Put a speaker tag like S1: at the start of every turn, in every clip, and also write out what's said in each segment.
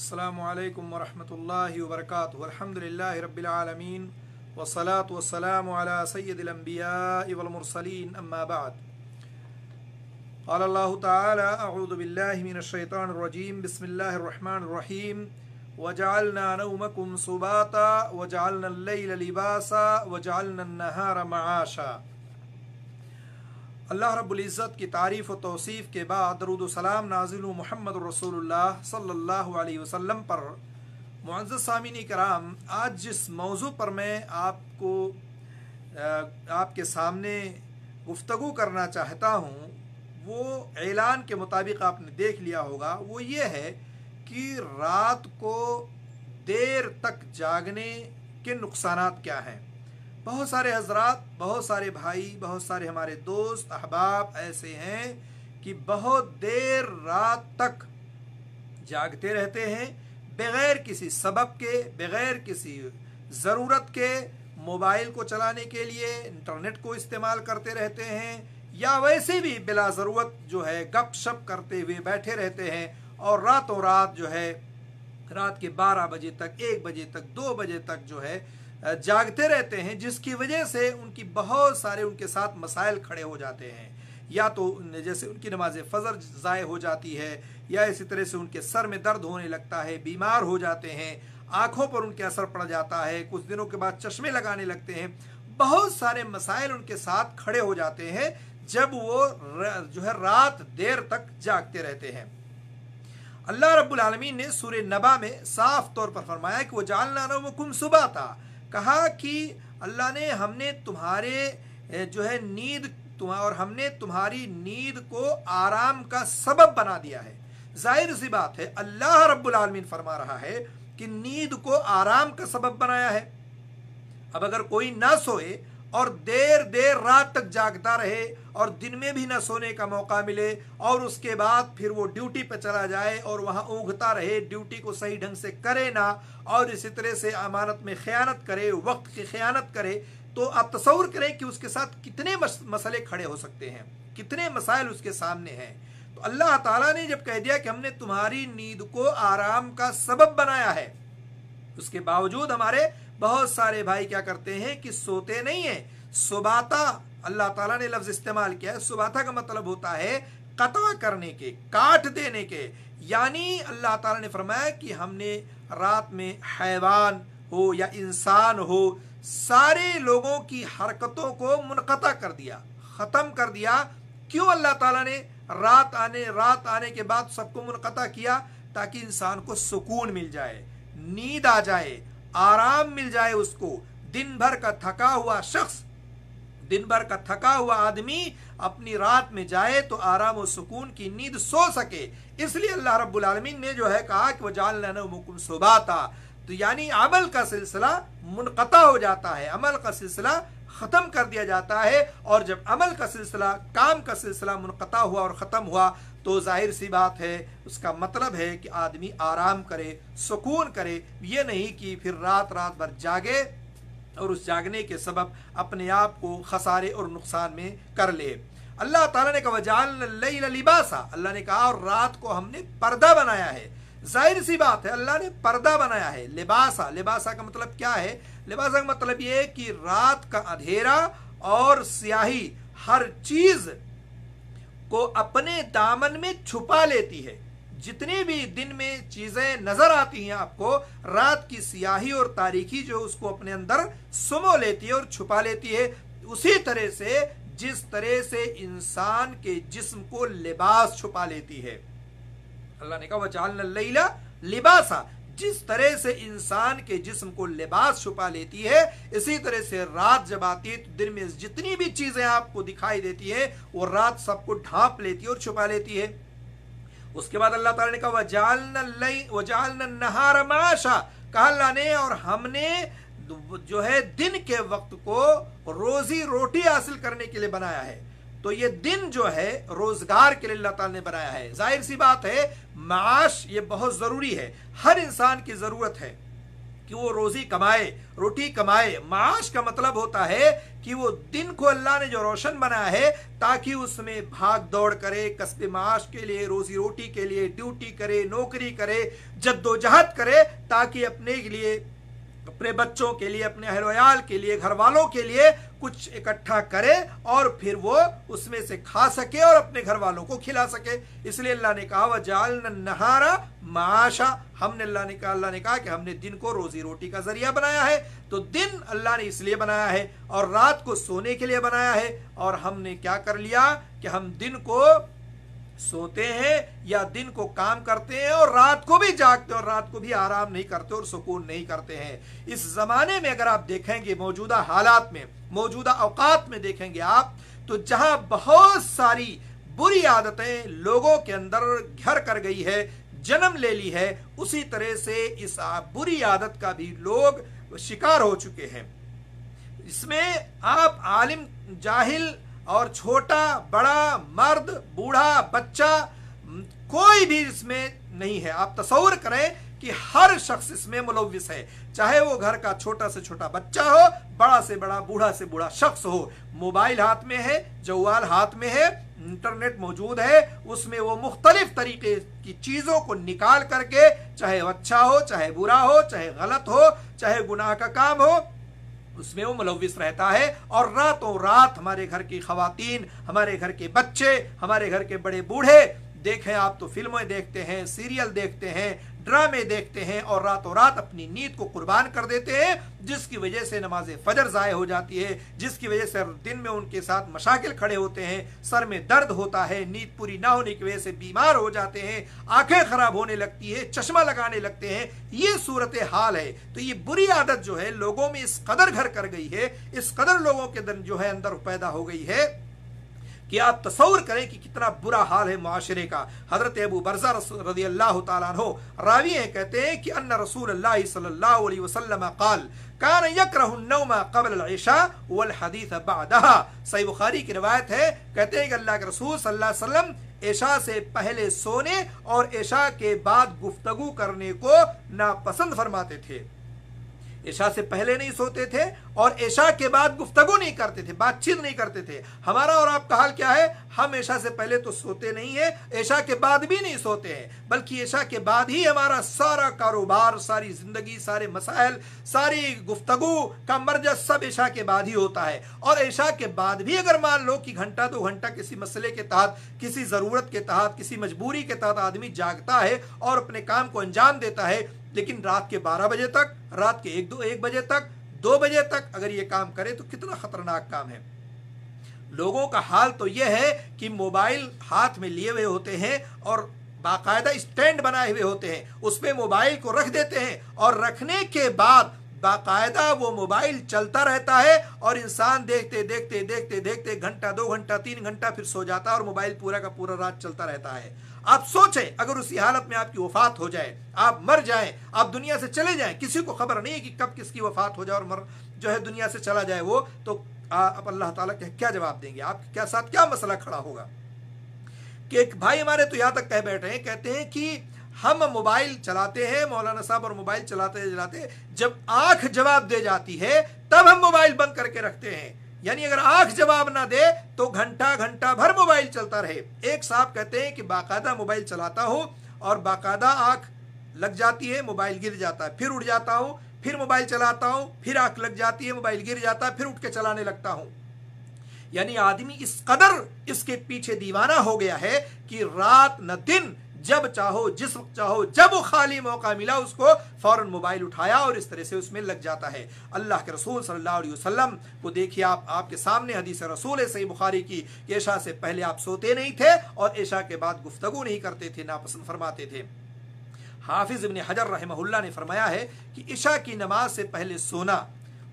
S1: असलकम वरहमल वर्क अलहमदिल्ला रबालमीन वसलात वसलाम सैदिलम्बिया वलमरसलिन अम्माबाद अल्लाह तऊदबिल्लिनशैतानरजीम बसमीम वजालना नौमकुम सुबाता वजालनल्लैल लिबासा वजालनन्नहार मआशा अल्लाह रब्बुल की तारीफ़ व तोसीफ़ के बाद दरुद सलाम नाजिल मोहम्मद रसूलुल्लाह सल्लल्लाहु अलैहि वसल्लम पर। मुआज़ सामिन कराम, आज जिस मौजू पर मैं आपको आपके सामने गुफ्तु करना चाहता हूँ, वो ऐलान के मुताबिक आपने देख लिया होगा। वो ये है कि रात को देर तक जागने के नुकसान क्या हैं? बहुत सारे हजरात, बहुत सारे भाई, बहुत सारे हमारे दोस्त, अहबाब ऐसे हैं कि बहुत देर रात तक जागते रहते हैं, बगैर किसी सबब के, बगैर किसी ज़रूरत के, मोबाइल को चलाने के लिए, इंटरनेट को इस्तेमाल करते रहते हैं, या वैसे भी बिला ज़रूरत जो है गप शप करते हुए बैठे रहते हैं, और रातों रात जो है, रात के 12 बजे तक, एक बजे तक, दो बजे तक जो है जागते रहते हैं, जिसकी वजह से उनकी बहुत सारे उनके साथ मसाइल खड़े हो जाते हैं। या तो जैसे उनकी नमाज़ फजर ज़ाय हो जाती है, या इसी तरह से उनके सर में दर्द होने लगता है, बीमार हो जाते हैं, आँखों पर उनके असर पड़ जाता है, कुछ दिनों के बाद चश्मे लगाने लगते हैं। बहुत सारे मसाइल उनके साथ खड़े हो जाते हैं, जब वो जो है रात देर तक जागते रहते हैं। अल्लाह रब्बुल आलमीन ने सूर्य नबा में साफ़ तौर पर फरमाया कि वो जालना वो कुम सुबह था कहा कि अल्लाह ने हमने तुम्हारे जो है नींद तुम्हारा और हमने तुम्हारी नींद को आराम का सबब बना दिया है। ज़ाहिर सी बात है, अल्लाह रब्बुल आलमीन फरमा रहा है कि नींद को आराम का सबब बनाया है। अब अगर कोई ना सोए और देर देर रात तक जागता रहे और दिन में भी न सोने का मौका मिले और उसके बाद फिर वो ड्यूटी पर चला जाए और वहाँ ऊँघता रहे, ड्यूटी को सही ढंग से करे ना और इसी तरह से अमानत में ख़यानत करे, वक्त की ख़यानत करे तो आप तस्वुर करें कि उसके साथ कितने मसले खड़े हो सकते हैं, कितने मसाइल उसके सामने हैं। तो अल्लाह ताला ने जब कह दिया कि हमने तुम्हारी नींद को आराम का सबब बनाया है, उसके बावजूद हमारे बहुत सारे भाई क्या करते हैं कि सोते नहीं है। सुबाता, अल्लाह ताला ने लफ्ज इस्तेमाल किया है। सुबाता का मतलब होता है कता करने के, काट देने के। यानी अल्लाह ताला ने फरमाया कि हमने रात में हैवान हो या इंसान हो, सारे लोगों की हरकतों को मुनकता कर दिया, ख़त्म कर दिया। क्यों अल्लाह ताला ने रात आने रात आने के बाद सबको मुनकता किया? ताकि इंसान को सुकून मिल जाए, नींद आ जाए आराम मिल जाए उसको। दिन भर का थका हुआ शख्स, दिन भर का थका हुआ आदमी अपनी रात में जाए तो आराम और सुकून की नींद सो सके। इसलिए अल्लाह रब्बुल आलमीन ने जो है कहा कि वह जान मुकुम सुबह था तो यानी अमल का सिलसिला मुनकता हो जाता है। अमल का सिलसिला ख़त्म कर दिया जाता है और जब अमल का सिलसिला, काम का सिलसिला मुनकता हुआ और ख़त्म हुआ तो ज़ाहिर सी बात है, उसका मतलब है कि आदमी आराम करे, सुकून करे, ये नहीं कि फिर रात रात भर जागे और उस जागने के सबब अपने आप को खसारे और नुकसान में कर ले। अल्लाह ताला ने कहा जाल लिबासा। अल्लाह ने कहा, और रात को हमने पर्दा बनाया है। ज़ाहिर सी बात है, अल्लाह ने पर्दा बनाया है, लिबासा। लिबासा का मतलब क्या है? लिबासा का मतलब ये कि रात का अंधेरा और स्याही, हर चीज़ को अपने दामन में छुपा लेती है। जितनी भी दिन में चीज़ें नज़र आती हैं आपको, रात की सियाही और तारीखी जो उसको अपने अंदर सुमो लेती है और छुपा लेती है, उसी तरह से, जिस तरह से इंसान के जिस्म को लिबास छुपा लेती है। अल्लाह ने कहा वजालला लिबासा। जिस तरह से इंसान के जिस्म को लिबास छुपा लेती है, इसी तरह से रात जब आती है तो दिन में जितनी भी चीज़ें आपको दिखाई देती है, वो रात सबको ढांप लेती है और छुपा लेती है। उसके बाद अल्लाह ताला ने कहा वजाल नहार माशा कहा, अल्लाह ने और हमने जो है दिन के वक्त को रोजी रोटी हासिल करने के लिए बनाया है। तो ये दिन जो है, रोज़गार के लिए अल्लाह ताला ने बनाया है। ज़ाहिर सी बात है, माश ये बहुत ज़रूरी है। हर इंसान की ज़रूरत है कि वो रोजी कमाए, रोटी कमाए। माश का मतलब होता है कि वो दिन को अल्लाह ने जो रोशन बनाया है, ताकि उसमें भाग दौड़ करे, कस्बे माश के लिए, रोजी रोटी के लिए, ड्यूटी करे, नौकरी करे, जद्दोजहद करे, ताकि अपने लिए, अपने बच्चों के लिए, अपने अहलयाल के लिए घर वालों के लिए कुछ इकट्ठा करे और फिर वो उसमें से खा सके और अपने घर वालों को खिला सके। इसलिए अल्लाह ने कहा वह जाल नहारा माशा। हमने अल्लाह ने कहा, अल्लाह ने कहा कि हमने दिन को रोजी रोटी का ज़रिया बनाया है। तो दिन अल्लाह ने इसलिए बनाया है और रात को सोने के लिए बनाया है। और हमने क्या कर लिया कि हम दिन को सोते हैं या दिन को काम करते हैं और रात को भी जागते और रात को भी आराम नहीं करते और सुकून नहीं करते हैं। इस जमाने में अगर आप देखेंगे मौजूदा हालात में, मौजूदा अवकात में देखेंगे आप तो जहाँ बहुत सारी बुरी आदतें लोगों के अंदर घर कर गई है, जन्म ले ली है, उसी तरह से इस बुरी आदत का भी लोग शिकार हो चुके हैं। इसमें आप आलिम, जाहिल और छोटा, बड़ा, मर्द, बूढ़ा, बच्चा कोई भी इसमें नहीं है। आप तस्वर करें कि हर शख्स इसमें मुलविस है। चाहे वो घर का छोटा से छोटा बच्चा हो, बड़ा से बड़ा, बूढ़ा से बूढ़ा शख्स हो। मोबाइल हाथ में है जवाल हाथ में है, इंटरनेट मौजूद है, उसमें वो मुख्तलिफ़ तरीके की चीज़ों को निकाल करके, चाहे अच्छा हो, चाहे बुरा हो, चाहे गलत हो, चाहे गुनाह का काम हो उसमें वो मुलविस रहता है और रातों रात हमारे घर की खातन हमारे घर के बच्चे, हमारे घर के बड़े बूढ़े, देखें आप तो फ़िल्में देखते हैं, सीरियल देखते हैं ड्रामे देखते हैं और रातों रात अपनी नींद को कुर्बान कर देते हैं, जिसकी वजह से नमाज़ फजर ज़ाय हो जाती है, जिसकी वजह से दिन में उनके साथ मशाकिल खड़े होते हैं, सर में दर्द होता है, नींद पूरी ना होने की वजह से बीमार हो जाते हैं, आँखें खराब होने लगती है, चश्मा लगाने लगते हैं, ये सूरत हाल है। तो ये बुरी आदत जो है, लोगों में इस कदर घर कर गई है, इस कदर लोगों के अंदर जो है, अंदर पैदा हो गई है। कि आप तस्वर करें कि कितना बुरा हाल है माशरे का? हज़रत अबू बरजा रज़ी अल्लाह तहो रावी हैं, कहते हैं कि अन्ना रसूल अल्लाह कान सही बुखारी की है, कहते हैं कि अल्लाह के रसूल से पहले सोने और ऐशा के बाद गुफ्तगु करने को नापसंद फरमाते थे। ऐशा से पहले नहीं सोते थे और ऐशा के बाद गुफ्तगु नहीं करते थे, बातचीत नहीं करते थे। हमारा और आपका हाल क्या है? हम ऐशा से पहले तो सोते नहीं है ऐशा के बाद भी नहीं सोते हैं, बल्कि ऐशा के बाद ही हमारा सारा कारोबार, सारी ज़िंदगी, सारे मसाइल, सारी गुफ्तगु का मर्जा सब ऐशा के बाद ही होता है। और ऐशा के बाद भी अगर मान लो कि घंटा, दो घंटा किसी मसले के तहत, किसी ज़रूरत के तहत, किसी मजबूरी के तहत आदमी जागता है और अपने काम को अंजाम देता है लेकिन रात के 12 बजे तक, रात के एक दो, एक बजे तक, दो बजे तक अगर ये काम करे तो कितना खतरनाक काम है। लोगों का हाल तो यह है कि मोबाइल हाथ में लिए हुए होते हैं और बाकायदा स्टैंड बनाए हुए होते हैं। उसमें मोबाइल को रख देते हैं और रखने के बाद बाकायदा वो मोबाइल चलता रहता है और इंसान देखते देखते देखते देखते घंटा, दो घंटा, तीन घंटा फिर सो जाता है और मोबाइल पूरा का पूरा रात चलता रहता है। आप सोचें, अगर उसी हालत में आपकी वफात हो जाए, आप मर जाएँ, आप दुनिया से चले जाएँ, किसी को खबर नहीं है कि कब किसकी वफात हो जाए और मर, जो है दुनिया से चला जाए वो तो आप अल्लाह ताला के क्या जवाब देंगे? आपके क्या साथ क्या मसला खड़ा होगा? कि एक भाई हमारे तो यहाँ तक कह बैठे हैं, कहते हैं कि हम मोबाइल चलाते हैं, मौलाना साहब, और मोबाइल चलाते चलाते जब आँख जवाब दे जाती है, तब हम मोबाइल बंद करके रखते हैं। यानी अगर आँख जवाब ना दे तो घंटा घंटा भर मोबाइल चलता रहे। एक साहब कहते हैं कि बाकायदा मोबाइल चलाता हूँ और बाकायदा आँख लग जाती है, मोबाइल गिर जाता है। फिर उठ जाता हूँ, फिर मोबाइल चलाता हूँ, फिर आँख लग जाती है, मोबाइल गिर जाता है, फिर उठ के चलाने लगता हूँ। यानी आदमी इस कदर इसके पीछे दीवाना हो गया है कि रात न दिन जब चाहो जिस वक्त चाहो, जब वो खाली मौका मिला उसको फ़ौरन मोबाइल उठाया और इस तरह से उसमें लग जाता है। अल्लाह के रसूल सल्लल्लाहु अलैहि वसल्लम को देखिए आप, आपके सामने हदीस रसूल सही बुखारी की ऐशा से पहले आप सोते नहीं थे और ऐशा के बाद गुफ्तगु नहीं करते थे, नापसंद फरमाते थे। हाफिज इबन हजर रहमहुल्ला ने फरमाया है कि ईशा की नमाज़ से पहले सोना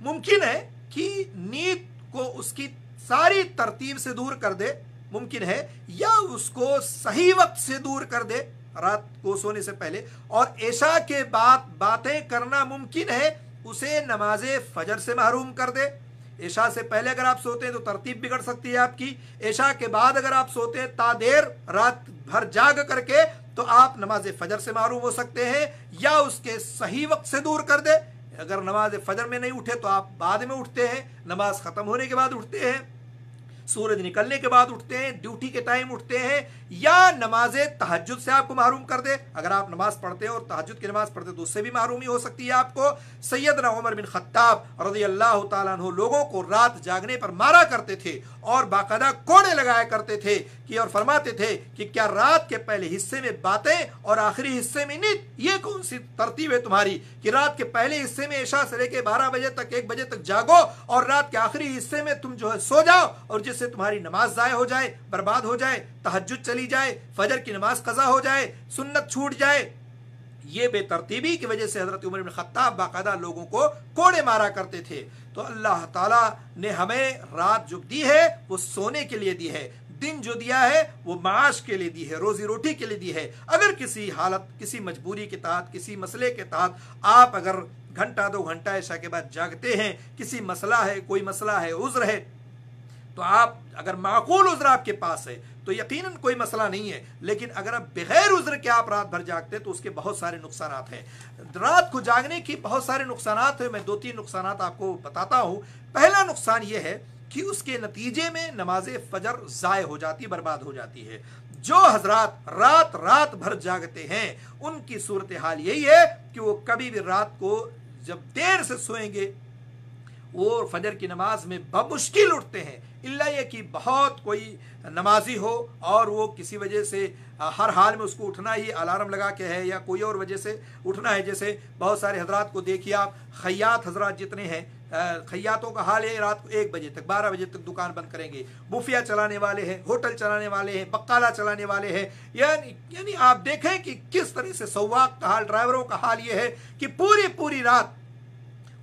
S1: मुमकिन है कि नींद को उसकी सारी तरतीब से दूर कर दे मुमकिन है, या उसको सही वक्त से दूर कर दे, रात को सोने से पहले। और ऐशा के बाद बातें करना मुमकिन है, उसे नमाज़ फजर से महरूम कर दे। ऐशा से पहले अगर आप सोते हैं तो तरतीब बिगड़ सकती है आपकी। ऐशा के बाद अगर आप सोते हैं तादेर रात भर जाग करके तो आप नमाज़ फजर से महरूम हो सकते हैं, या उसके सही वक्त से दूर कर दे। अगर नमाज़ फजर में नहीं उठे तो आप बाद में उठते हैं। नमाज़ खत्म होने के बाद उठते हैं। सूरज निकलने के बाद उठते हैं, ड्यूटी के टाइम उठते हैं, या नमाज़ तहजद से आपको महरूम कर दे। अगर आप नमाज़ पढ़ते हैं और तहजद की नमाज़ पढ़ते तो उससे भी महरूमी हो सकती है आपको, सैयदना उमर बिन खत्ताब रज़ी अल्लाह तु लोगों को रात जागने पर मारा करते थे और बाकायदा कोड़े लगाया करते थे कि, और फरमाते थे कि क्या रात के पहले हिस्से में बातें और आखिरी हिस्से में नित ये कौन सी तरतीब है तुम्हारी कि रात के पहले हिस्से में ऐशा से लेके बारह बजे तक, एक बजे तक जागो और रात के आखिरी हिस्से में तुम जो है सो जाओ और जिससे तुम्हारी नमाज़ जाय हो जाए, बर्बाद हो जाए तहजद चली जाए, फजर की नमाज़ कजा हो जाए, सुन्नत छूट जाए। ये बेतरतीबी की वजह से हज़रत उमर खत्ताब बाकायदा लोगों को कोड़े मारा करते थे। तो अल्लाह ताला ने हमें रात जो दी है, वो सोने के लिए दी है, दिन जो दिया है, वो माश के लिए दी है, रोजी रोटी के लिए दी है। अगर किसी हालत, किसी मजबूरी के तहत, किसी मसले के तहत आप अगर घंटा, दो घंटा ऐसा के बाद जागते हैं, किसी मसला है, कोई मसला है, उज्र है तो आप, अगर माकूल उज्र आपके पास है तो यकीनन कोई मसला नहीं है, लेकिन अगर आप बगैर उज्र के आप रात भर जागते हैं तो उसके बहुत सारे नुकसान हैं। रात को जागने की बहुत सारे नुकसान है, मैं दो तीन नुकसान आपको बताता हूँ। पहला नुकसान यह है कि उसके नतीजे में नमाज़ फजर ज़ाय हो जाती, बर्बाद हो जाती है। जो हजरात रात रात भर जागते हैं, उनकी सूरत हाल यही है कि वो कभी भी रात को जब देर से सोएँगे, वो फजर की नमाज़ में बमुश्किल उठते हैं। इल्ला ये कि बहुत कोई नमाजी हो और वो किसी वजह से हर हाल में उसको उठना ही अलार्म लगा के है या कोई और वजह से उठना है। जैसे बहुत सारे हजरात को देखिए आप, खैयात हजरात जितने हैं खैयातों का हाल है रात को एक बजे तक, बारह बजे तक दुकान बंद करेंगे। बुफिया चलाने वाले हैं, होटल चलाने वाले हैं, बक्काला चलाने वाले हैं। यानी यानी आप देखें कि किस तरह से सवाक का हाल, ड्राइवरों का हाल ये है कि पूरी पूरी रात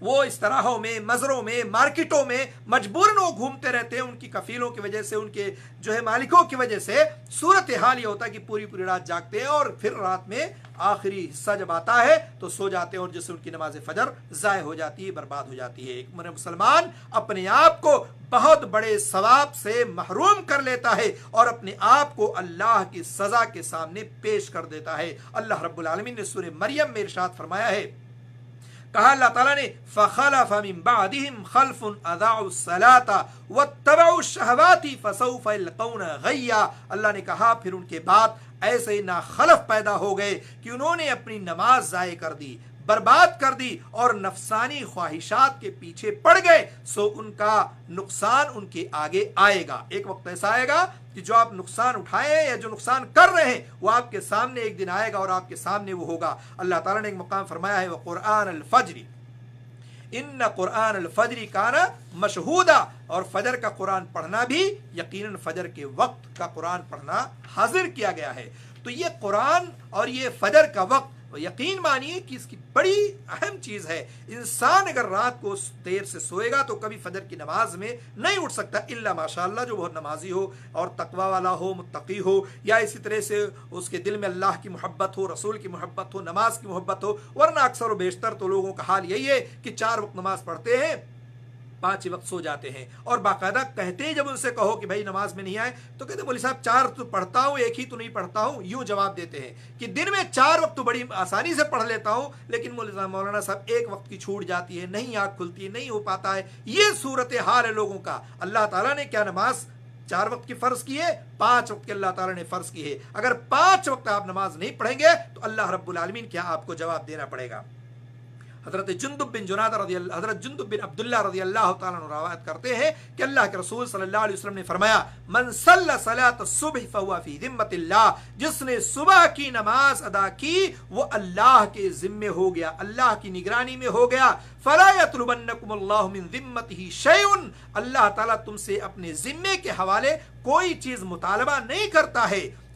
S1: वो इस तरहों में, मजरों में, मार्केटों में मजबूरन वो घूमते रहते हैं। उनकी कफीलों की वजह से, उनके जो है मालिकों की वजह से सूरत हाल ये होता है कि पूरी पूरी रात जागते हैं और फिर रात में आखिरी हिस्सा जब आता है तो सो जाते हैं और जिससे उनकी नमाज़ फजर ज़ाय हो जाती है, बर्बाद हो जाती है। एक मुसलमान अपने आप को बहुत बड़े सवाब से महरूम कर लेता है और अपने आप को अल्लाह की सजा के सामने पेश कर देता है। अल्लाह रब्बुल आलमीन ने सूर्य मरियम में इरशाद फरमाया है कहा अल्लाह ताला ने, फ़खलफ मिन बादिहिम खल्फुन अल्लाह ने कहा, फिर उनके बाद ऐसे ना खलफ पैदा हो गए कि उन्होंने अपनी नमाज़ ज़ाय कर दी। बर्बाद कर दी और नफसानी ख्वाहिशात के पीछे पड़ गए, सो उनका नुकसान उनके आगे आएगा। एक वक्त ऐसा आएगा कि जो आप नुकसान उठाए या जो नुकसान कर रहे हैं, वो आपके सामने एक दिन आएगा और आपके सामने वो होगा। अल्लाह ताला ने एक मकाम फरमाया है वह कुरान अल फजरी। इन कुरान अल फजरी काना मशहूदा, और फजर का कुरान पढ़ना भी, यकीनन फजर के वक्त का कुरान पढ़ना हाजिर किया गया है। तो ये कुरान और ये फजर का वक्त तो यकीन मानिए कि इसकी बड़ी अहम चीज़ है, इंसान अगर रात को देर से सोएगा तो कभी फजर की नमाज़ में नहीं उठ सकता, इल्ला माशाल्लाह जो बहुत नमाजी हो और तकवा वाला हो, मुत्तकी हो, या इसी तरह से उसके दिल में अल्लाह की मोहब्बत हो, रसूल की मोहब्बत हो, नमाज़ की मोहब्बत हो, वरना अक्सर व बेशतर तो लोगों का हाल यही है कि चार वक्त नमाज़ पढ़ते हैं पाँच वक्त सो जाते हैं। और बाकायदा कहते हैं जब उनसे कहो कि भाई नमाज़ में नहीं आए तो कहते बोले साहब, चार तो पढ़ता हूँ, एक ही तो नहीं पढ़ता हूँ, यूँ जवाब देते हैं कि दिन में चार वक्त तो बड़ी आसानी से पढ़ लेता हूँ, लेकिन मौलाना साहब, एक वक्त की छूट जाती है, नहीं आग खुलती है, नहीं हो पाता है। ये सूरत हाल है लोगों का। अल्लाह तला ने क्या नमाज़ चार वक्त की फ़र्ज़ की है? पाँच वक्त की अल्लाह ताला ने फ़र्ज़ की है। अगर पाँच वक्त आप नमाज़ नहीं पढ़ेंगे तो अल्लाह रब्बुल आलमीन क्या आपको जवाब देना पड़ेगा? हज़रत जुंदुब बिन जुनाद रज़ी हज़रत जुंदुब बिन अब्दुल्ला रज़ी अल्लाह रवायत करते हैं कि अल्लाह के रसूल सल्लल्लाहु अलैहि वसल्लम ने फरमाया, मन सलात सुबह फहुवा फ़ी जिम्मतिल्लाह जिसने सुबह की नमाज़ अदा की, वो अल्लाह के जिम्मे हो गया, अल्लाह की निगरानी में हो गया। फला यतलुबन्नकुम अल्लाह मिन जिम्मतिही शैउन अल्लाह ताला तुमसे अपने जिम्मे के हवाले कोई चीज़ मुतालबा नहीं करता है।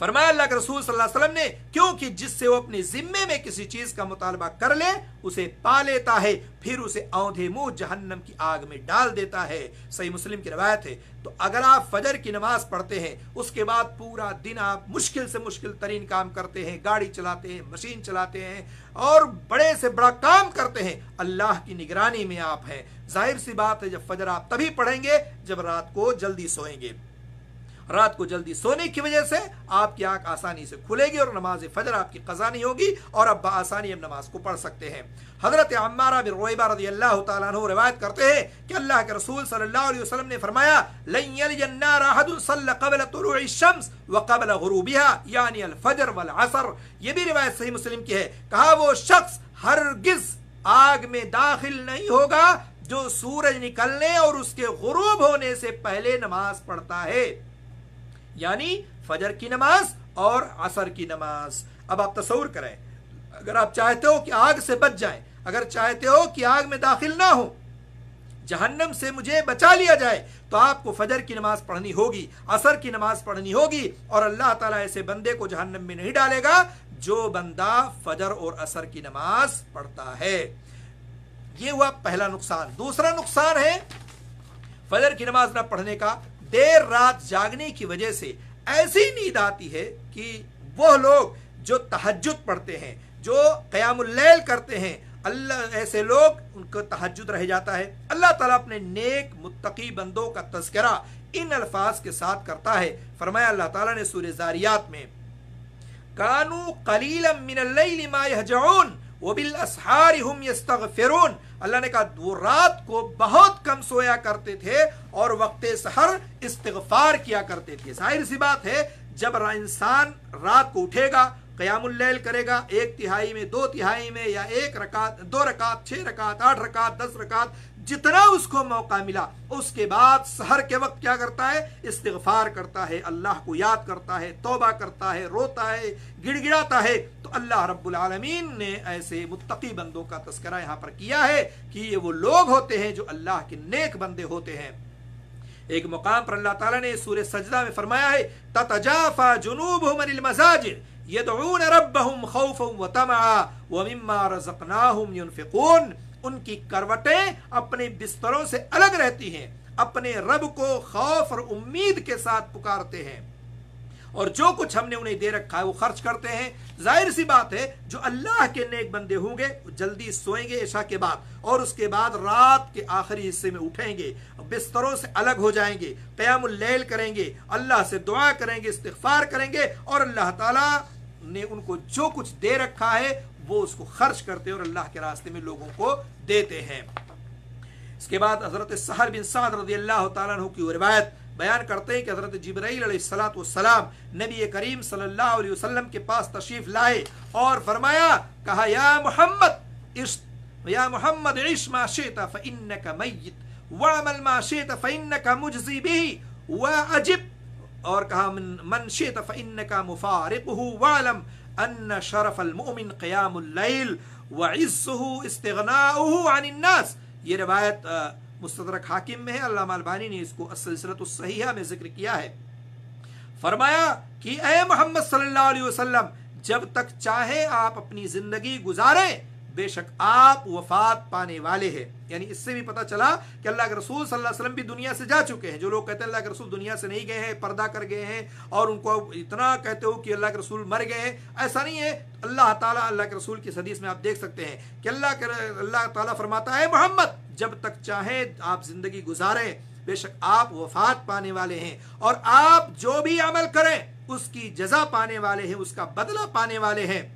S1: फरमाया, अल्लाह के रसूल सल्लल्लाहु अलैहि वसल्लम ने, क्योंकि जिससे वो अपने जिम्मे में किसी चीज़ का मुतालबा कर ले, उसे पा लेता है, फिर उसे औंधे मुँह जहन्नम की आग में डाल देता है। सही मुस्लिम की रवायत है। तो अगर आप फजर की नमाज़ पढ़ते हैं, उसके बाद पूरा दिन आप मुश्किल से मुश्किल तरीन काम करते हैं, गाड़ी चलाते हैं, मशीन चलाते हैं, और बड़े से बड़ा काम करते हैं, अल्लाह की निगरानी में आप हैं। ज़ाहिर सी बात है, जब फजर आप तभी पढ़ेंगे, जब रात को जल्दी सोएँगे। रात को जल्दी सोने की वजह से आपकी आँख आसानी से खुलेगी और नमाज़ फजर आपकी कजा नहीं होगी और अब आसानी अब नमाज़ को पढ़ सकते हैं। हज़रत अम्मारा बिन रोइबा रदी अल्लाह तआला रिवायत करते हैं कि अल्लाह के रसूल सल्लल्लाहु अलैहि वसल्लम ने फरमाया, लन यलजन्नार अहदुन सल्ल क़बल तुलूइ शम्स व क़बल गुरूबिहा, यानी अल फजर वल असर। ये भी रिवायत सही मुस्लिम की है। कहा, वो शख्स हरगिज आग में दाखिल नहीं होगा जो सूरज निकलने और उसके गुरूब होने से पहले नमाज़ पढ़ता है। यानी फजर की नमाज़ और असर की नमाज़। अब आप तस्वूर करें। अगर आप चाहते हो कि आग से बच जाए, अगर चाहते हो कि आग में दाखिल ना हो, जहन्नम से मुझे बचा लिया जाए तो आपको फजर की नमाज़ पढ़नी होगी, असर की नमाज़ पढ़नी होगी, और अल्लाह ताला ऐसे बंदे को जहन्नम में नहीं डालेगा जो बंदा फजर और असर की नमाज़ पढ़ता है। ये हुआ पहला नुकसान। दूसरा नुकसान है, फजर की नमाज़ ना पढ़ने का। देर रात जागने की वजह से ऐसी नींद आती है कि वह लोग जो तहजद पढ़ते हैं, जो कयामुल्लैल करते हैं, अल्लाह, ऐसे लोग, उनको तहजद रह जाता है। अल्लाह ताला अपने नेक, मुत्तकी बंदों का तस्करा इन अल्फाज के साथ करता है। फरमाया, अल्लाह ताला ने सूर्य जारियात में, कानू कलीलम मिनल्लैल अल्लाह ने कहा, वो रात को बहुत कम सोया करते थे और वक्त सहर इस्तगफार किया करते थे। ज़ाहिर सी बात है, जब इंसान रात को उठेगा कयामुल्लैल करेगा, एक तिहाई में, दो तिहाई में, या एक रकात, दो रकात, छह रकात, आठ रकात, दस रकात जितना उसको मौका मिला, उसके बाद सहर के वक्त क्या करता है? इस्तफार करता है, अल्लाह को याद करता है, तोबा करता है, रोता है, गिड़गिड़ाता है। तो अल्लाह रब्बुल आलमीन ने ऐसे मुत्तकी बंदों का तस्करा यहाँ पर किया है कि ये वो लोग होते हैं जो अल्लाह के नेक बंदे होते हैं। एक मुकाम पर अल्लाह ताला ने सूर्य सजदा में फरमाया है, ततजाफा जुनूब मसाजिद, यदऊन रब्बहुम खौफम व तमा व मिम्मा रज़क़नाहुम युनफिकून। उनकी करवटें अपने बिस्तरों से अलग रहती हैं, अपने रब को खौफ और उम्मीद के साथ पुकारते हैं। और जो कुछ हमने उन्हें दे रखा है, वो खर्च करते हैं। ज़ाहिर सी बात है, जो अल्लाह के नेक बंदे होंगे जल्दी सोएँगे ईशा के बाद, और उसके बाद रात के आखिरी हिस्से में उठेंगे बिस्तरों से अलग हो जाएँगे, कयामुल करेंगे, अल्लाह से दुआ करेंगे इस्तफार करेंगे, और अल्लाह ताला ने उनको जो कुछ दे रखा है वो उसको खर्च करते हैं और अल्लाह के रास्ते में लोगों को देते हैं। इसके बाद हज़रत सहर बिन साद रदी अल्लाह तु की रिवायत बयान करते हैं कि हज़रत जबराईल सलाम नबी करीम सल्लल्लाहु अलैहि वसल्लम के पास तशरीफ़ लाए और फरमाया, कहा, या मोहम्मद, इस, या मोहम्मद, इश माशेता फ़इन्नका मय्यित वअमल माशेता फ़इन्नका मुजज़ी बिही, व अजिब, और कहा, मन शेत फ़इन्नका मुफारिकुहु वअलम अन्न शरफ अलमुमिन क़यामुल्लैल व इस्सुहु ये रिवायत मुस्तदरक हाकिम में है अल्लाह अलबानी ने इसको सिलसिलत में ज़िक्र किया है फरमाया कि ए मोहम्मद सल्लल्लाहु अलैहि वसल्लम जब तक चाहे आप अपनी ज़िंदगी गुजारें बेशक आप वफात पाने वाले हैं। यानी इससे भी पता चला कि अल्लाह के रसूल सल्लल्लाहु अलैहि वसल्लम भी दुनिया से जा चुके हैं। जो लोग कहते हैं अल्लाह के रसूल दुनिया से नहीं गए हैं, पर्दा कर गए हैं और उनको इतना कहते हो कि अल्लाह के रसूल मर गए हैं। ऐसा नहीं है। अल्लाह ताला, अल्लाह के रसूल की सदीस में आप देख सकते हैं कि अल्लाह के, अल्लाह ताला फरमाता है मोहम्मद, जब तक चाहे आप ज़िंदगी गुजारें। बेशक आप वफात पाने वाले हैं और आप जो भी अमल करें, उसकी जजा पाने वाले हैं, उसका बदला पाने वाले हैं।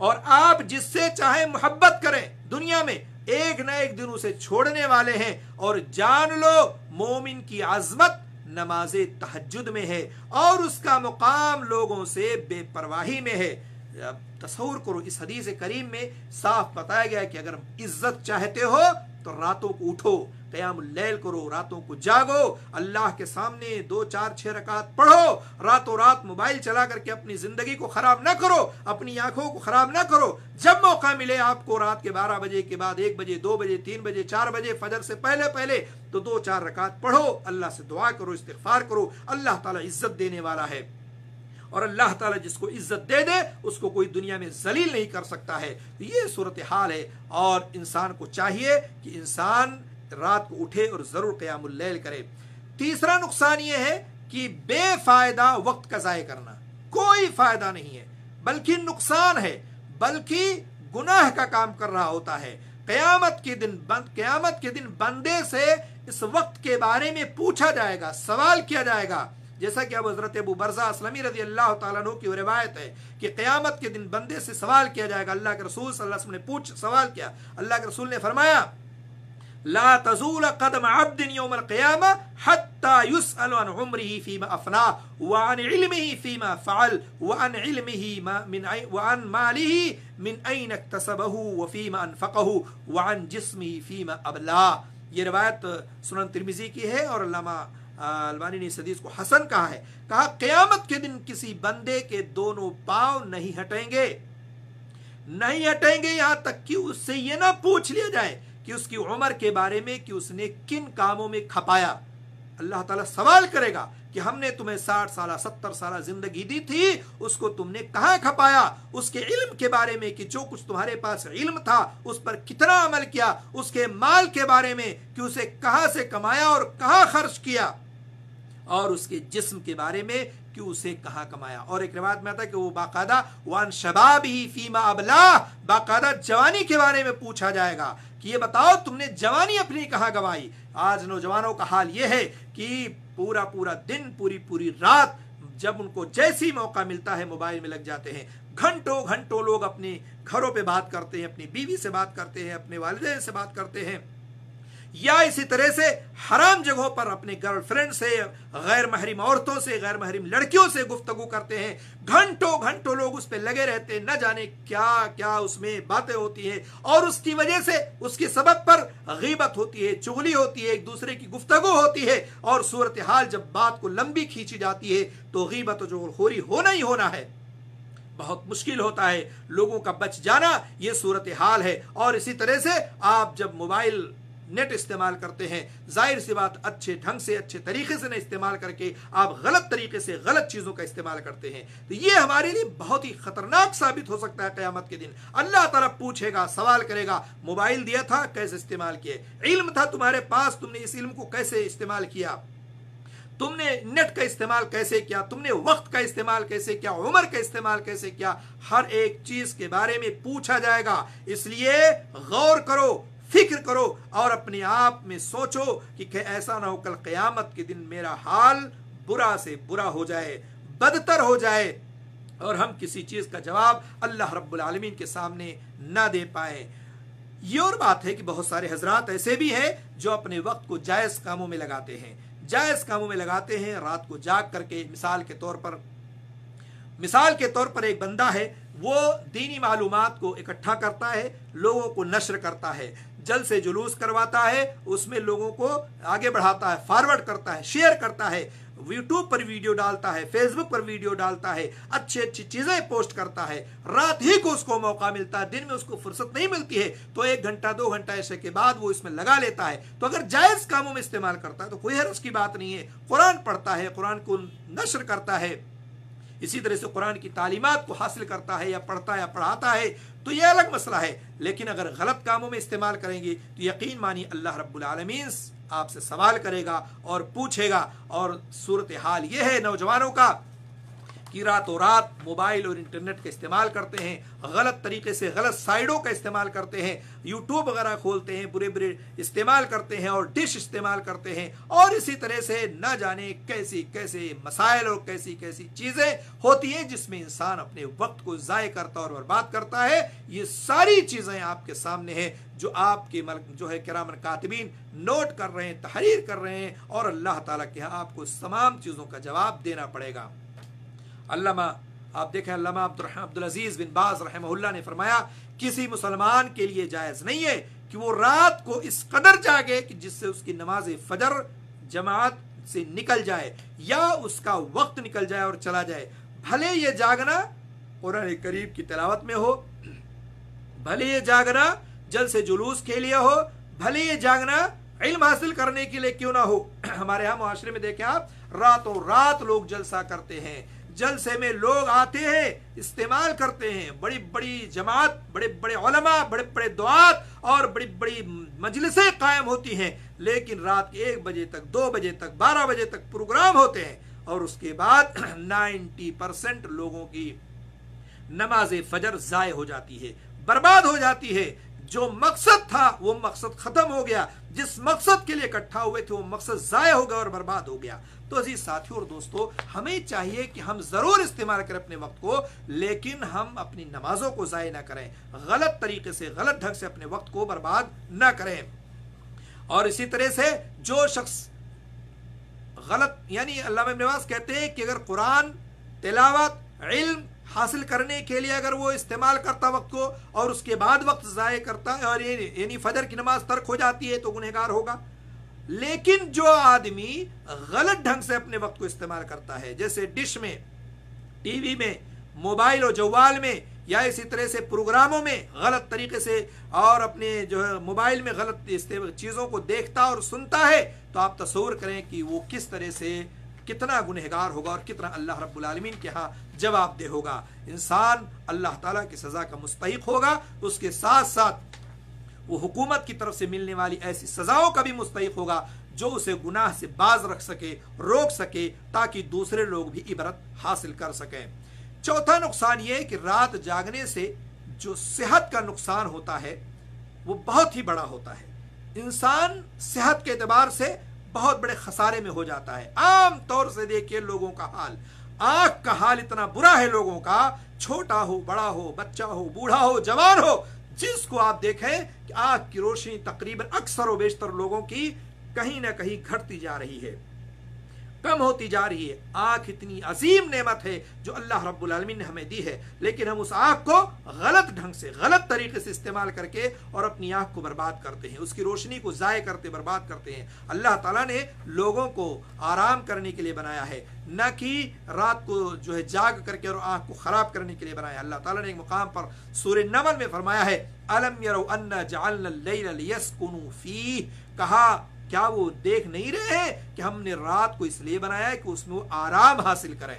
S1: और आप जिससे चाहे मोहब्बत करें, दुनिया में एक न एक दिन उसे छोड़ने वाले हैं। और जान लो, मोमिन की आजमत नमाज़ तहजद में है और उसका मुकाम लोगों से बेपरवाही में है। तस्वूर करो, इस हदीस करीम में साफ़ बताया गया कि अगर इज़्ज़त चाहते हो तो रातों को उठो। कयाम लैल करो, रातों को जागो, अल्लाह के सामने दो, चार, छह रकात पढ़ो, रातों रात मोबाइल चला करके अपनी ज़िंदगी को खराब ना करो, अपनी आँखों को खराब ना करो। जब मौका मिले आपको रात के बारह बजे के बाद, एक बजे, दो बजे, तीन बजे, चार बजे, फजर से पहले पहले तो दो, चार रकात पढ़ो, अल्लाह से दुआ करो इस्तफार करो, अल्लाह ताला इज़्ज़त देने वाला है। और अल्लाह ताला जिसको इज़्ज़त दे दे, उसको कोई दुनिया में जलील नहीं कर सकता है। तो ये सूरत हाल है, और इंसान को चाहिए कि इंसान रात को उठे और ज़रूर क्यामुल्लैल करे। तीसरा नुकसान ये है कि बेफायदा वक्त का ज़ाय करना कोई फ़ायदा नहीं है, बल्कि नुकसान है, बल्कि गुनाह का काम कर रहा होता है। कयामत के दिन बंद, कयामत के दिन बंदे से इस वक्त के बारे में पूछा जाएगा, सवाल किया जाएगा। जैसा कि अब हज़रत अबू बरजा असलमी रज़ी अल्लाह तु की रिवायत है कि क़यामत के दिन बंदे से सवाल किया जाएगा। अल्लाह के रसूल ने पूछ, सवाल किया। अल्लाह के रसूल ने फरमाया ये सुनन तिरमिजी की है और अल्लामा ने इस हदीस को हसन कहा है। कहा, क़यामत के दिन किसी बंदे के दोनों पाँव नहीं हटेंगे। नहीं हटेंगे यहाँ तक कि उससे ये ना पूछ लिया जाए कि उसकी उम्र के बारे में, कि उसने किन कामों में खपाया। अल्लाह ताला सवाल करेगा कि हमने तुम्हें साठ साल, सत्तर साल ज़िंदगी दी थी, उसको तुमने कहा खपाया? उसके इल्म के बारे में कि जो कुछ तुम्हारे पास इल्म था, उस पर कितना अमल किया? उसके माल के बारे में कि उसे कहाँ से कमाया और कहाँ खर्च किया? और उसके जिस्म के बारे में कि उसे कहा कमाया। और एक रिवायत में आता है कि वो बाकायदा, वन शबाब ही फीमा अबला बाकायदा जवानी के बारे में पूछा जाएगा कि ये बताओ, तुमने जवानी अपनी कहाँ गवाई? आज नौजवानों का हाल ये है कि पूरा पूरा दिन पूरी पूरी रात जब उनको जैसी मौका मिलता है, मोबाइल में लग जाते हैं। घंटों घंटों लोग अपने घरों पे बात करते हैं, अपनी बीवी से बात करते हैं, अपने वालदे से बात करते हैं। या इसी तरह से हराम जगहों पर अपने गर्लफ्रेंड से गैर महरिम औरतों से गैर महरिम लड़कियों से गुफ्तगु करते हैं। घंटों घंटों लोग उस पर लगे रहते हैं, न जाने क्या क्या उसमें बातें होती हैं। और उसकी वजह से उसके सबब पर गीबत होती है, चुगली होती है, एक दूसरे की गुफ्तगु होती है। और सूरत हाल जब बात को लंबी खींची जाती है तो गीबत चुगलखोरी होना ही होना है। बहुत मुश्किल होता है लोगों का बच जाना यह सूरत हाल है। और इसी तरह से आप जब मोबाइल नेट इस्तेमाल करते हैं। ज़ाहिर सी बात, अच्छे ढंग से, अच्छे तरीके से न इस्तेमाल करके आप गलत तरीके से गलत चीज़ों का इस्तेमाल करते हैं। तो ये हमारे लिए बहुत ही खतरनाक साबित हो सकता है क़्यामत के दिन। अल्लाह ताला पूछेगा, सवाल करेगा, मोबाइल दिया था, कैसे इस्तेमाल किए इल्म था तुम्हारे पास, तुमने इस इल्म को कैसे इस्तेमाल किया? तुमने नेट का इस्तेमाल कैसे किया? तुमने वक्त का इस्तेमाल कैसे किया? उम्र का इस्तेमाल कैसे किया? हर एक चीज़ के बारे में पूछा जाएगा। इसलिए गौर करो फ़िक्र करो और अपने आप में सोचो कि ऐसा ना हो कल कयामत के दिन मेरा हाल बुरा से बुरा हो जाए, बदतर हो जाए और हम किसी चीज़ का जवाब अल्लाह रब्बुल के सामने ना दे पाए। ये और बात है कि बहुत सारे हजरात ऐसे भी हैं जो अपने वक्त को जायज़ कामों में लगाते हैं। जायज़ कामों में लगाते हैं, रात को जाग करके मिसाल के तौर पर, मिसाल के तौर पर एक बंदा है, वो दीनी मालूम को इकट्ठा करता है, लोगों को नशर करता है। जल से जुलूस करवाता है, उसमें लोगों को आगे बढ़ाता है फॉरवर्ड करता है शेयर करता है यूट्यूब पर वीडियो डालता है फेसबुक पर वीडियो डालता है अच्छी अच्छी चीज़ें पोस्ट करता है। रात ही को उसको मौका मिलता है, दिन में उसको फुर्सत नहीं मिलती है तो एक घंटा, दो घंटा ऐसे के बाद वो इसमें लगा लेता है। तो अगर जायज़ कामों में इस्तेमाल करता है तो कोई हर्ज की बात नहीं है। कुरान पढ़ता है, कुरान को नशर करता है। इसी तरह से कुरान की तालीमत को हासिल करता है या पढ़ता है या पढ़ाता है तो यह अलग मसला है। लेकिन अगर गलत कामों में इस्तेमाल करेंगे तो यकीन मानी अल्लाह रब्बुलमीन आपसे सवाल करेगा और पूछेगा। और सूरत हाल यह है नौजवानों का कि रातों रात मोबाइल और इंटरनेट का इस्तेमाल करते हैं, गलत तरीके से गलत साइडों का इस्तेमाल करते हैं यूट्यूब वगैरह खोलते हैं बुरे बुरे इस्तेमाल करते हैं और डिश इस्तेमाल करते हैं और इसी तरह से न जाने कैसी, कैसे मसाइल और कैसी कैसी चीज़ें होती हैं जिसमें इंसान अपने वक्त को ज़ाय करता और बर्बाद करता है, ये सारी चीज़ें आपके सामने हैं जो आपके मल, जो है करामन कातबीन नोट कर रहे हैं, तहरीर कर रहे हैं और अल्लाह ताला के यहाँ आपको तमाम चीज़ों का जवाब देना पड़ेगा। अल्लामा, आप देखें, अल्लामा अब्दुल अज़ीज़ बिन बाज रहमहुल्ला ने फरमाया, किसी मुसलमान के लिए जायज़ नहीं है कि वो रात को इस कदर जागे कि जिससे उसकी नमाज़ फजर जमात से निकल जाए, या उसका वक्त निकल जाए और चला जाए। भले ये जागना कुरान करीब की तलावत में हो, भले ये जागना जल से जुलूस के लिए हो, भले ये जागना इल्म हासिल करने के लिए क्यों ना हो। हमारे यहाँ मुआशरे में देखें आप, रातों रात लोग जलसा करते हैं। जलसे में लोग आते हैं, इस्तेमाल करते हैं। बड़ी बड़ी जमात बड़े बड़े ओलमा बड़े बड़े दुआत और बड़ी बड़ी मजलिसें कायम होती हैं। लेकिन रात के एक बजे तक, दो बजे तक, बारह बजे तक प्रोग्राम होते हैं और उसके बाद 90 परसेंट लोगों की नमाज़ फजर जाय हो जाती है, बर्बाद हो जाती है। जो मकसद था, वो मकसद खत्म हो गया। जिस मकसद के लिए इकट्ठा हुए थे, वो मकसद जाय हो गया और बर्बाद हो गया। तो अजी साथियों और दोस्तों, हमें चाहिए कि हम ज़रूर इस्तेमाल करें अपने वक्त को, लेकिन हम अपनी नमाजों को जाय ना करें। गलत तरीके से, गलत ढंग से अपने वक्त को बर्बाद ना करें। और इसी तरह से जो शख्स गलत, यानी अल्लाह नवाज़ कहते हैं कि अगर कुरान, तिलावत, इल्म हासिल करने के लिए अगर वो इस्तेमाल करता वक्त को, और उसके बाद वक्त ज़ाय करता है, और यानी फजर की नमाज़ तर्क हो जाती है तो गुनहगार होगा। लेकिन जो आदमी गलत ढंग से अपने वक्त को इस्तेमाल करता है, जैसे डिश में, टीवी में, मोबाइल और जवाल में, या इसी तरह से प्रोग्रामों में गलत तरीके से और अपने जो है मोबाइल में गलत चीज़ों को देखता और सुनता है तो आप तस्वर करें कि वो किस तरह से कितना गुनहगार होगा और कितना अल्लाह रब्बुल के यहाँ जवाबदेह होगा। इंसान अल्लाह ताला की सज़ा का मुस्तक होगा, उसके साथ साथ वो हुकूमत की तरफ़ से मिलने वाली ऐसी सजाओं का भी मुस्तक होगा, जो उसे गुनाह से बाज रख सके, रोक सके, ताकि दूसरे लोग भी इबरत हासिल कर सकें। चौथा नुकसान ये कि रात जागने से जो सेहत का नुकसान होता है, वो बहुत ही बड़ा होता है। इंसान सेहत के एतबार से बहुत बड़े खसारे में हो जाता है। आम तौर से देखिए लोगों का हाल। आँख का हाल इतना बुरा है लोगों का, छोटा हो, बड़ा हो, बच्चा हो, बूढ़ा हो, जवान हो जिसको आप देखें कि आग की रोशनी तकरीबन अक्सर व बेशतर लोगों की कहीं ना कहीं घटती जा रही है। कम होती जा रही है। आँख इतनी अजीम नेमत है जो अल्लाह रब्बुल आलमीन ने हमें दी है। लेकिन हम उस आँख को गलत ढंग से, गलत तरीके से इस्तेमाल करके और अपनी आँख को बर्बाद करते हैं। उसकी रोशनी को ज़ाय करते, बर्बाद करते हैं। अल्लाह ताला ने लोगों को आराम करने के लिए बनाया है। न कि रात को जो है जाग करके और आँख को ख़राब करने के लिए बनाया अल्लाह ताला ने एक मुकाम पर सूर्य नमल में फरमाया है, अलम यरो अन्ना फ़ी कहा क्या वो देख नहीं रहे हैं कि हमने रात को इसलिए बनाया है कि उसमें वो आराम हासिल करें?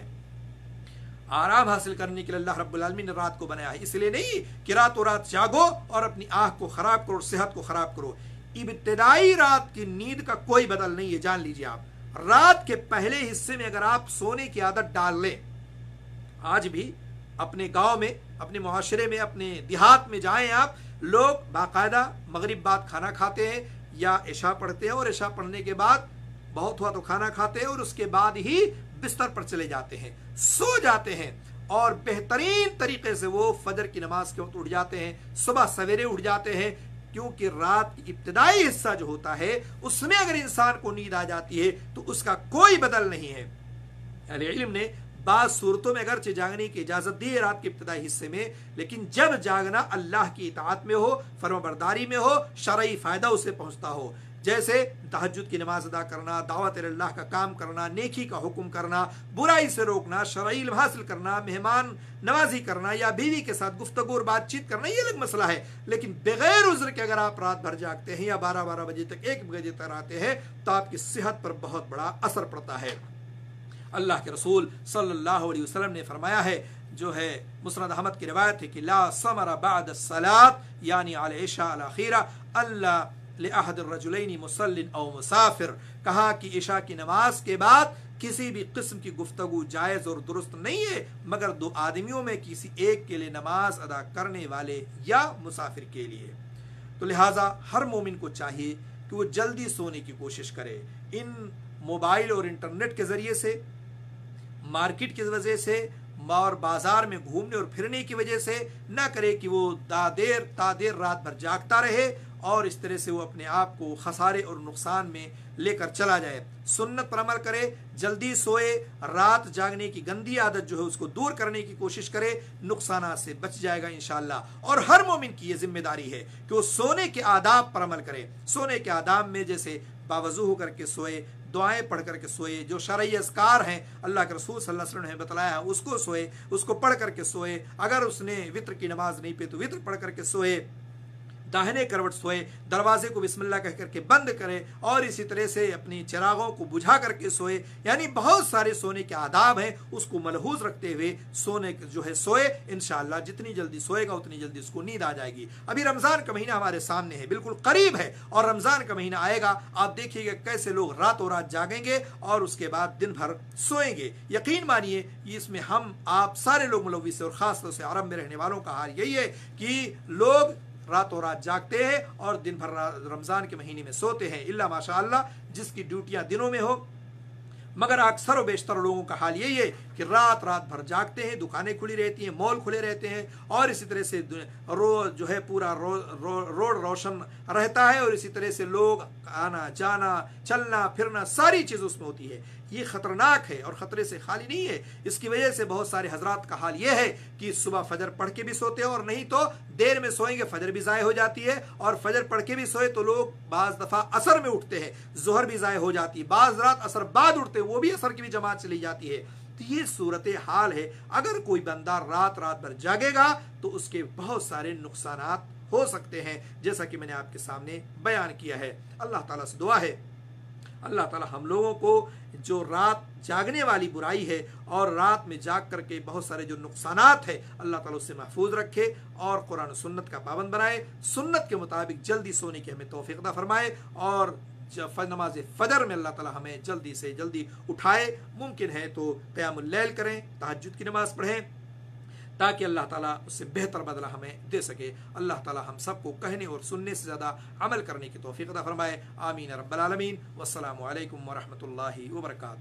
S1: आराम हासिल करने के लिए अल्लाह रब्बुल आलमीन ने रात को बनाया है। इसलिए नहीं कि रातों रात जागो और अपनी आँख को खराब करो सेहत को खराब करो। इब्तदाई रात की नींद का कोई बदल नहीं है, जान लीजिए आप। रात के पहले हिस्से में अगर आप सोने की आदत डाल लें, आज भी अपने गाँव में, अपने मुआशरे में, अपने देहात में जाएँ आप, लोग बाकायदा मगरिब बाद खाना खाते हैं या ऐशा पढ़ते हैं और ऐशा पढ़ने के बाद बहुत हुआ तो खाना खाते हैं और उसके बाद ही बिस्तर पर चले जाते हैं, सो जाते हैं और बेहतरीन तरीके से वो फजर की नमाज़ के वक्त उठ जाते हैं, सुबह सवेरे उठ जाते हैं, क्योंकि रात की इब्तदाई हिस्सा जो होता है, उसमें अगर इंसान को नींद आ जाती है तो उसका कोई बदल नहीं है। इल्म ने बाद सूरतों में अगरचे जागने की इजाज़त दी है रात के इब्तदाई हिस्से में, लेकिन जब जागना अल्लाह की इतात में हो, फर्मबरदारी में हो, शरई फ़ायदा उसे पहुँचता हो। जैसे तहजद की नमाज़ अदा करना, दावत अल्लाह का काम करना, नेकी का हुक्म करना, बुराई से रोकना, शरई हासिल करना, मेहमान नवाजी करना या बीवी के साथ गुफ्तगु और बातचीत करना, ये अलग मसला है। लेकिन बगैर उज्र के अगर आप रात भर जागते हैं या बारह बारह बजे तक एक बजे तक आते हैं तो आपकी सेहत पर बहुत बड़ा असर पड़ता है। अल्लाह के रसूल सल्लल्लाहु अलैहि वसल्लम ने फरमाया है, जो है मुसरद अहमद की रवायत है कि ला समरा बाद सलात, यानी आलेशा अल्लाह रजुलैनी मुसल्लिन औ मुसाफिर। कहा कि ईशा की नमाज़ के बाद किसी भी किस्म की गुफ्तगु जायज़ और दुरुस्त नहीं है, मगर दो आदमियों में किसी एक के लिए नमाज़ अदा करने वाले या मुसाफिर के लिए। तो लिहाजा हर मोमिन को चाहिए कि वो जल्दी सोने की कोशिश करे। इन मोबाइल और इंटरनेट के ज़रिए से मार्केट की वजह से और बाज़ार में घूमने और फिरने की वजह से न करे कि वो दादेर, तादेर रात भर जागता रहे और इस तरह से वो अपने आप को खसारे और नुकसान में लेकर चला जाए। सुन्नत पर अमल करे, जल्दी सोए, रात जागने की गंदी आदत जो है उसको दूर करने की कोशिश करे, नुकसान से बच जाएगा इनशाला और हर मोमिन की ये ज़िम्मेदारी है कि वो सोने के आदाब पर अमल करे। सोने के आदाब में जैसे बावजू होकर के सोए दुआएँ पढ़ करके सोए, जो शरय असकार हैं, अल्लाह के रसूल सल्लल्लाहु अलैहि वसल्लम ने बताया उसको सोए, उसको पढ़ करके सोए। अगर उसने वित्र की नमाज़ नहीं पे तो वित्र पढ़ करके सोए। दाहिने करवट सोए, दरवाजे को बिस्मिल्लाह कह करके बंद करे और इसी तरह से अपनी चिरागों को बुझा करके सोए। यानी बहुत सारे सोने के आदाब हैं, उसको मलहूज रखते हुए सोने जो है सोए। इनशाला जितनी जल्दी सोएगा, उतनी जल्दी उसको नींद आ जाएगी। अभी रमज़ान का महीना हमारे सामने है, बिल्कुल करीब है और रमज़ान का महीना आएगा। आप देखिएगा कैसे लोग रातों रात जागेंगे और उसके बाद दिन भर सोएँगे। यकीन मानिए, इसमें हम, आप सारे लोग मुलविस और खास तौर से आरम में रहने वालों का हाल यही है कि लोग रातों रात जागते हैं और दिन भर रमज़ान के महीने में सोते हैं। इल्ला माशा जिसकी ड्यूटियाँ दिनों में हो। मगर अक्सर व बेशतर लोगों का हाल यही है कि रात रात भर जागते हैं दुकानें खुली रहती हैं मॉल खुले रहते हैं और इसी तरह से रोज जो है पूरा रो, रो, रोड रोशन रहता है और इसी तरह से लोग आना जाना चलना फिरना सारी चीज़ उसमें होती है। ये ख़तरनाक है और ख़तरे से खाली नहीं है। इसकी वजह से बहुत सारे हजरात का हाल ये है कि सुबह फजर पढ़ के भी सोते हैं और नहीं तो देर में सोएँगे, फजर भी ज़ाय हो जाती है और फजर पढ़ के भी सोए तो लोग बाज़ दफ़ा असर में उठते हैं, जोहर भी ज़ाय हो जाती है। बाज़ रात असर बाद उठते हैं, वो भी असर की भी जमात चली जाती है। तो ये सूरत हाल है। अगर कोई बंदा रात रात भर जागेगा तो उसके बहुत सारे नुकसान हो सकते हैं, जैसा कि मैंने आपके सामने बयान किया है। अल्लाह ताला से दुआ है। अल्लाह ताला हम लोगों को जो रात जागने वाली बुराई है और रात में जाग करके बहुत सारे जो नुकसान है, अल्लाह ताला उससे महफूज रखे और कुरान सुन्नत का पाबंद बनाए। सुन्नत के मुताबिक जल्दी सोने की हमें तोफ़ीकता फरमाए और नमाज़ फजर में अल्लाह ताला हमें जल्दी से जल्दी उठाए। मुमकिन है तो क़यामुल्लैल करें तहजद की नमाज़ पढ़ें। ताकि अल्लाह ताला उससे बेहतर बदला हमें दे सके। अल्लाह ताला हम सबको कहने और सुनने से ज़्यादा अमल करने की तोफ़ी अदा फरमाए। आमीन रबालमीन वसलम वरहमल वर्का